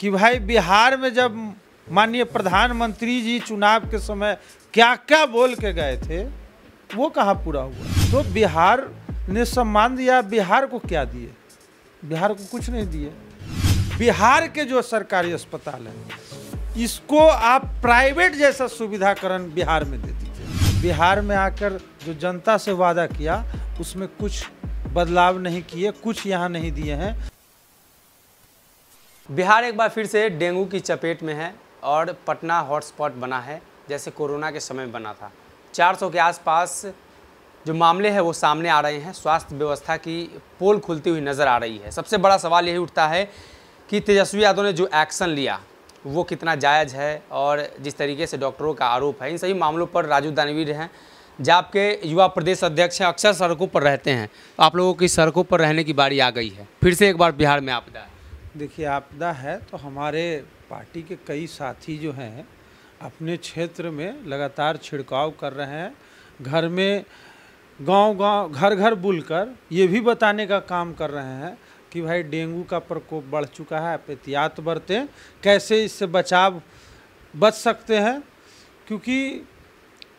कि भाई बिहार में जब माननीय प्रधानमंत्री जी चुनाव के समय क्या क्या बोल के गए थे, वो कहाँ पूरा हुआ? तो बिहार ने सम्मान दिया, बिहार को क्या दिए? बिहार को कुछ नहीं दिए। बिहार के जो सरकारी अस्पताल है, इसको आप प्राइवेट जैसा सुविधाकरण बिहार में दे दीजिए। बिहार में आकर जो जनता से वादा किया, उसमें कुछ बदलाव नहीं किए, कुछ यहाँ नहीं दिए हैं। बिहार एक बार फिर से डेंगू की चपेट में है और पटना हॉटस्पॉट बना है, जैसे कोरोना के समय बना था। 400 के आसपास जो मामले हैं वो सामने आ रहे हैं। स्वास्थ्य व्यवस्था की पोल खुलती हुई नज़र आ रही है। सबसे बड़ा सवाल यही उठता है कि तेजस्वी यादव ने जो एक्शन लिया, वो कितना जायज़ है और जिस तरीके से डॉक्टरों का आरोप है, इन सभी मामलों पर राजू दानवीर हैं जब आपके युवा प्रदेश अध्यक्ष अक्सर सड़कों पर रहते हैं। आप लोगों की सड़कों पर रहने की बारी आ गई है। फिर से एक बार बिहार में आपदा। है देखिए, आपदा है तो हमारे पार्टी के कई साथी जो हैं, अपने क्षेत्र में लगातार छिड़काव कर रहे हैं। घर में गाँव गाँव, घर घर बुलकर ये भी बताने का काम कर रहे हैं कि भाई डेंगू का प्रकोप बढ़ चुका है, आप एहतियात बरतें। कैसे इससे बचाव बच सकते हैं? क्योंकि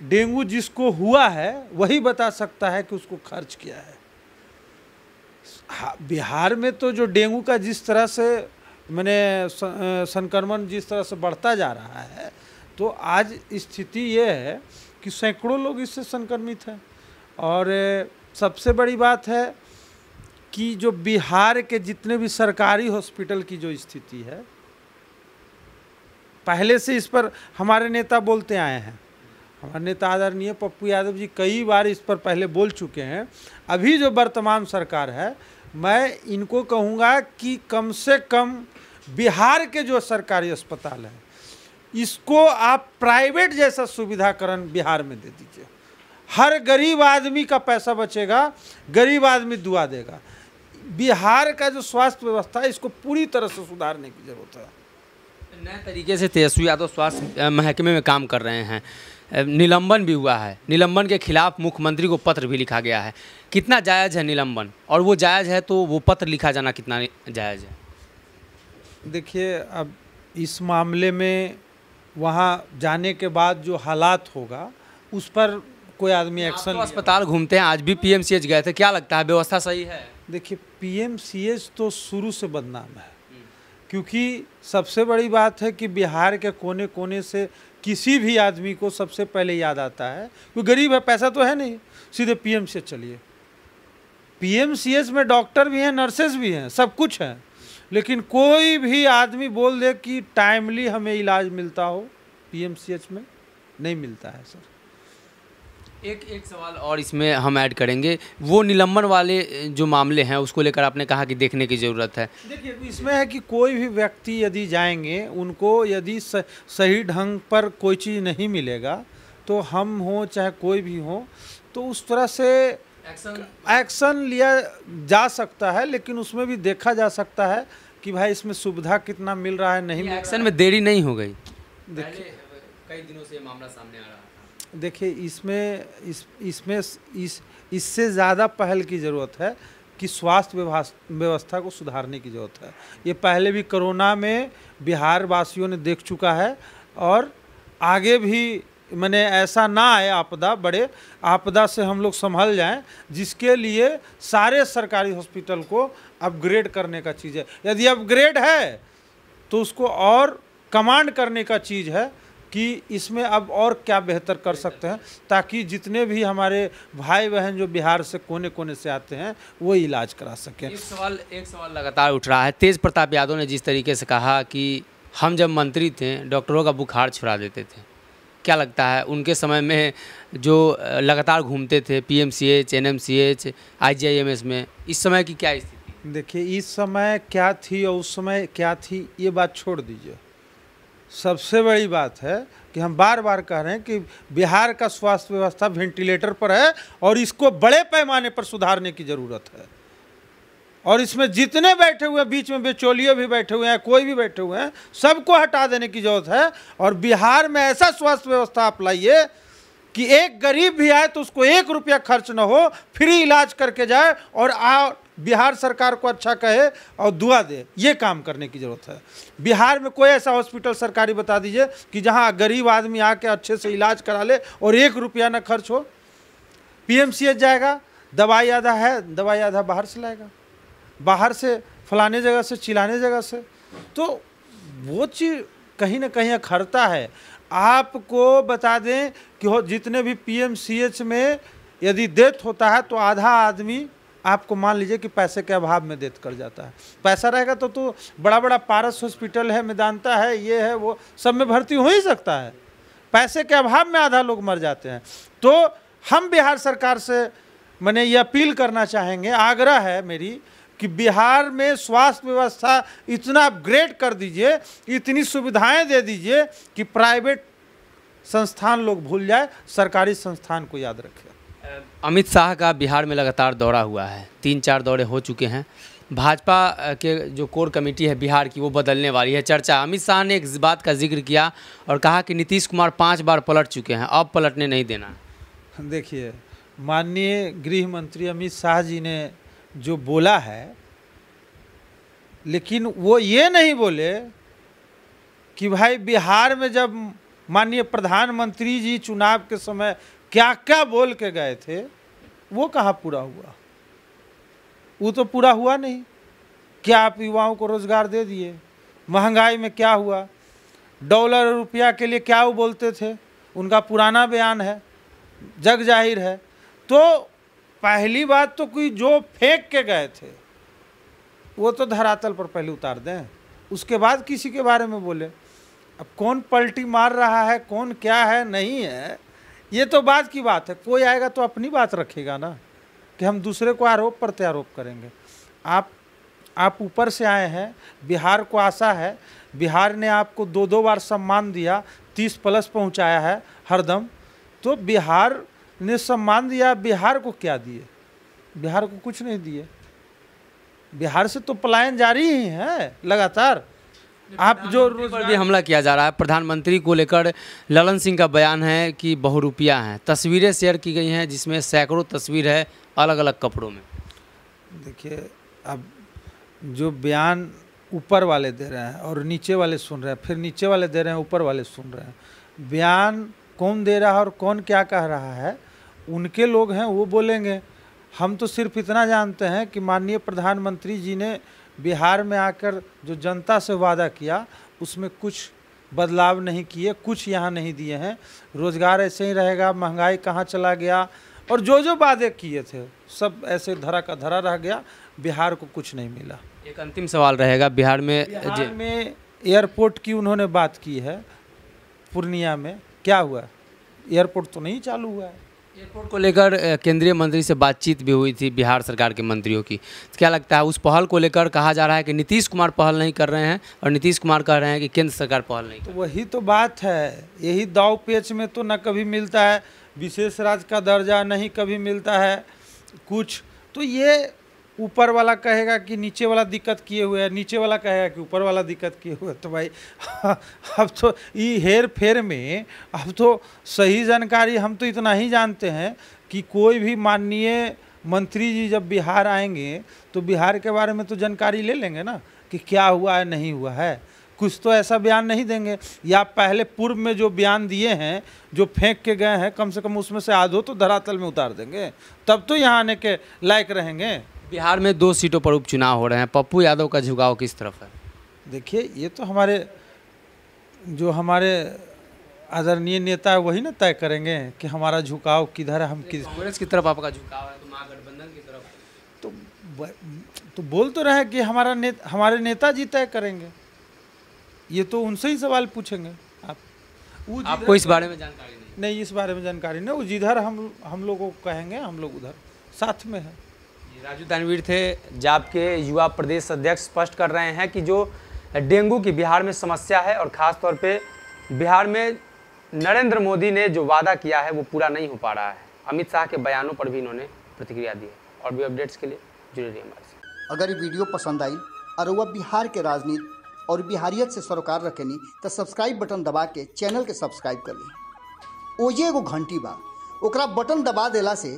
डेंगू जिसको हुआ है, वही बता सकता है कि उसको खर्च किया है। बिहार में तो जो डेंगू का जिस तरह से मैंने संक्रमण जिस तरह से बढ़ता जा रहा है तो आज स्थिति ये है कि सैकड़ों लोग इससे संक्रमित हैं। और सबसे बड़ी बात है कि जो बिहार के जितने भी सरकारी हॉस्पिटल की जो स्थिति है, पहले से इस पर हमारे नेता बोलते आए हैं। हमारे नेता आदरणीय पप्पू यादव जी कई बार इस पर पहले बोल चुके हैं। अभी जो वर्तमान सरकार है, मैं इनको कहूँगा कि कम से कम बिहार के जो सरकारी अस्पताल हैं, इसको आप प्राइवेट जैसा सुविधाकरण बिहार में दे दीजिए। हर गरीब आदमी का पैसा बचेगा, गरीब आदमी दुआ देगा। बिहार का जो स्वास्थ्य व्यवस्था है, इसको पूरी तरह से सुधारने की ज़रूरत है। नए तरीके से तेजस्वी यादव स्वास्थ्य महकमे में काम कर रहे हैं। निलंबन भी हुआ है। निलंबन के खिलाफ मुख्यमंत्री को पत्र भी लिखा गया है। कितना जायज़ है निलंबन? और वो जायज़ है तो वो पत्र लिखा जाना कितना जायज़ है? देखिए अब इस मामले में वहाँ जाने के बाद जो हालात होगा उस पर कोई आदमी एक्शन तो अस्पताल घूमते हैं आज भी पीएमसीएच गए थे क्या लगता है व्यवस्था सही है? देखिए पीएमसीएच तो शुरू से बदनाम है। क्योंकि सबसे बड़ी बात है कि बिहार के कोने कोने से किसी भी आदमी को सबसे पहले याद आता है क्योंकि गरीब है, पैसा तो है नहीं। सीधे पीएम से चलिए। पीएमसीएच में डॉक्टर भी हैं नर्सेज भी हैं, सब कुछ हैं। लेकिन कोई भी आदमी बोल दे कि टाइमली हमें इलाज मिलता हो पीएमसीएच में नहीं मिलता है, सर। एक एक सवाल और इसमें हम ऐड करेंगे। वो निलंबन वाले जो मामले हैं उसको लेकर आपने कहा कि देखने की ज़रूरत है। देखिए इसमें है कि कोई भी व्यक्ति यदि जाएँगे उनको यदि सही ढंग पर कोई चीज़ नहीं मिलेगा तो हम हो चाहे कोई भी हो तो उस तरह से एक्शन एक्शन लिया जा सकता है लेकिन उसमें भी देखा जा सकता है कि भाई इसमें सुविधा कितना मिल रहा है नहीं एक्शन में देरी नहीं हो गई। देखिए। कई दिनों से मामला सामने आ रहा है। देखिए, इसमें, इस इसमें, इस, इससे ज़्यादा पहल की ज़रूरत है कि स्वास्थ्य व्यवस्था को सुधारने की ज़रूरत है। ये पहले भी कोरोना में बिहार वासियों ने देख चुका है और आगे भी मैंने ऐसा ना आए आपदा, बड़े आपदा से हम लोग संभल जाएँ, जिसके लिए सारे सरकारी हॉस्पिटल को अपग्रेड करने का चीज़ है। यदि अपग्रेड है तो उसको और कमांड करने का चीज़ है कि इसमें अब और क्या बेहतर कर सकते हैं ताकि जितने भी हमारे भाई बहन जो बिहार से कोने कोने से आते हैं वो इलाज करा सकें। एक सवाल एक सवाल लगातार उठ रहा है। तेज प्रताप यादव ने जिस तरीके से कहा कि हम जब मंत्री थे डॉक्टरों का बुखार छुड़ा देते थे। क्या लगता है उनके समय में जो लगातार घूमते थे P M C H N M C H I G I M S में इस समय की क्या स्थिति? देखिए इस समय क्या थी और उस समय क्या थी ये बात छोड़ दीजिए। सबसे बड़ी बात है कि हम बार बार कह रहे हैं कि बिहार का स्वास्थ्य व्यवस्था वेंटिलेटर पर है और इसको बड़े पैमाने पर सुधारने की ज़रूरत है। और इसमें जितने बैठे हुए हैं, बीच में बेचोलिए भी बैठे हुए हैं, कोई भी बैठे हुए हैं, सबको हटा देने की ज़रूरत है और बिहार में ऐसा स्वास्थ्य व्यवस्था आप लाइए कि एक गरीब भी आए तो उसको एक रुपया खर्च ना हो, फ्री इलाज करके जाए और आ बिहार सरकार को अच्छा कहे और दुआ दे, ये काम करने की ज़रूरत है। बिहार में कोई ऐसा हॉस्पिटल सरकारी बता दीजिए कि जहाँ गरीब आदमी आके अच्छे से इलाज करा ले और एक रुपया ना खर्च हो। पीएमसीएच जाएगा, दवाई आधा है, दवाई आधा बाहर से लाएगा। बाहर से, फलाने जगह से, चिलाने जगह से। तो वो चीज़ कहीं ना कहीं अखरता है। आपको बता दें कि हो, जितने भी पीएमसीएच में यदि डेथ होता है तो आधा आदमी आपको मान लीजिए कि पैसे के अभाव में डेथ कर जाता है। पैसा रहेगा तो तो बड़ा बड़ा पारस हॉस्पिटल है मैदानता है, ये है, वो, सब में भर्ती हो ही सकता है। पैसे के अभाव में आधा लोग मर जाते हैं। तो हम बिहार सरकार से, मैंने ये अपील करना चाहेंगे, आग्रह है मेरी कि बिहार में स्वास्थ्य व्यवस्था इतना अपग्रेड कर दीजिए, इतनी सुविधाएँ दे दीजिए कि प्राइवेट संस्थान लोग भूल जाए, सरकारी संस्थान को याद रखें। अमित शाह का बिहार में लगातार दौरा हुआ है। तीन चार दौरे हो चुके हैं। भाजपा के जो कोर कमेटी है बिहार की, वो बदलने वाली है चर्चा। अमित शाह ने एक बात का ज़िक्र किया और कहा कि नीतीश कुमार पाँच बार पलट चुके हैं, अब पलटने नहीं देना। देखिए, माननीय गृह मंत्री अमित शाह जी ने जो बोला है, लेकिन वो ये नहीं बोले कि भाई बिहार में जब माननीय प्रधानमंत्री जी चुनाव के समय क्या क्या बोल के गए थे, वो कहाँ पूरा हुआ? वो तो पूरा हुआ नहीं। क्या आप युवाओं को रोज़गार दे दिए? महँगाई में क्या हुआ? डॉलर रुपया के लिए क्या वो बोलते थे? उनका पुराना बयान है, जग ज़ाहिर है। तो पहली बात तो कोई जो फेंक के गए थे, वो तो धरातल पर पहले उतार दें। उसके बाद किसी के बारे में बोले। अब कौन पलटी मार रहा है, कौन क्या है, नहीं है। ये तो बात की बात है। कोई आएगा तो अपनी बात रखेगा ना कि हम दूसरे को आरोप प्रत्यारोप करेंगे। आप आप ऊपर से आए हैं, बिहार को आशा है, बिहार ने आपको दो दो बार सम्मान दिया, तीस प्लस पहुँचाया है हरदम तो बिहार ने सम्मान दिया, बिहार को क्या दिए? बिहार को कुछ नहीं दिए। बिहार से तो पलायन जारी ही है, लगातार। आप जो पर भी हमला किया जा रहा है प्रधानमंत्री को लेकर ललन सिंह का बयान है कि बहुरुपिया हैं। तस्वीरें शेयर की गई हैं जिसमें सैकड़ों तस्वीर है अलग अलग कपड़ों में। देखिए अब जो बयान ऊपर वाले दे रहे हैं और नीचे वाले सुन रहे हैं फिर नीचे वाले दे रहे हैं ऊपर वाले सुन रहे हैं। बयान कौन दे रहा है और कौन क्या कह रहा है उनके लोग हैं वो बोलेंगे। हम तो सिर्फ़ इतना जानते हैं कि माननीय प्रधानमंत्री जी ने बिहार में आकर जो जनता से वादा किया उसमें कुछ बदलाव नहीं किए कुछ यहाँ नहीं दिए हैं। रोज़गार ऐसे ही रहेगा महँगाई कहाँ चला गया और जो जो वादे किए थे सब ऐसे धरा का धरा रह गया बिहार को कुछ नहीं मिला। एक अंतिम सवाल रहेगा बिहार में बिहार में एयरपोर्ट की उन्होंने बात की है पूर्णिया में क्या हुआ? एयरपोर्ट तो नहीं चालू हुआ है। एयरपोर्ट को लेकर केंद्रीय मंत्री से बातचीत भी हुई थी बिहार सरकार के मंत्रियों की। क्या लगता है उस पहल को लेकर कहा जा रहा है कि नीतीश कुमार पहल नहीं कर रहे हैं और नीतीश कुमार कह रहे हैं कि केंद्र सरकार पहल नहीं तो वही तो बात है। यही दाव पेच में तो न कभी मिलता है। विशेष राज्य का दर्जा नहीं कभी मिलता है। कुछ तो ये ऊपर वाला कहेगा कि नीचे वाला दिक्कत किए हुए है, नीचे वाला कहेगा कि ऊपर वाला दिक्कत किए हुए। तो भाई, अब तो ये हेर फेर में, अब तो सही जानकारी हम तो इतना ही जानते हैं कि कोई भी माननीय मंत्री जी जब बिहार आएँगे तो बिहार के बारे में तो जानकारी ले लेंगे ना कि क्या हुआ है, नहीं हुआ है। कुछ तो ऐसा बयान नहीं देंगे। या पहले पूर्व में जो बयान दिए हैं, जो फेंक के गए हैं, कम से कम उसमें से आधो तो धरातल में उतार देंगे। तब तो यहाँ आने के लायक रहेंगे। बिहार में दो सीटों पर उपचुनाव हो रहे हैं। पप्पू यादव का झुकाव किस तरफ़ है? देखिए ये तो हमारे जो हमारे आदरणीय नेता है वही ना तय करेंगे कि हमारा झुकाव किधर है हम किस कांग्रेस की तरफ़ आपका झुकाव है तो महागठबंधन की तरफ़? तो ब- तो बोल तो रहे कि हमारा ने, हमारे नेताजी तय करेंगे। ये तो उनसे ही सवाल पूछेंगे। आप आपको इस बारे में जानकारी नहीं नहीं इस बारे में जानकारी नहीं। वो जिधर हम हम लोगों को कहेंगे हम लोग उधर साथ में है। राजू दानवीर थे, जाप के युवा प्रदेश अध्यक्ष स्पष्ट कर रहे हैं कि जो डेंगू की बिहार में समस्या है और ख़ास तौर पे बिहार में नरेंद्र मोदी ने जो वादा किया है, वो पूरा नहीं हो पा रहा है। अमित शाह के बयानों पर भी इन्होंने प्रतिक्रिया दी है। और भी अपडेट्स के लिए जुड़े रहिए हमारे साथ। अगर ये वीडियो पसंद आई और वह बिहार के राजनीति और बिहारियत से सरोकार रखेनी तो सब्सक्राइब बटन दबा के चैनल के सब्सक्राइब कर ली। ओजे एगो घंटी बा। ओकरा बटन दबा देला से